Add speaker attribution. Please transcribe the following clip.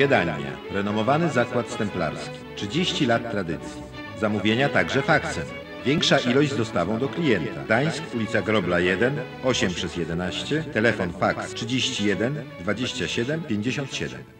Speaker 1: Gedania. Renomowany zakład stemplarski. 30 lat tradycji. Zamówienia także faksem. Większa ilość z dostawą do klienta. Gdańsk, ulica Grobla 1, 8 przez 11, telefon faks 31 27 57.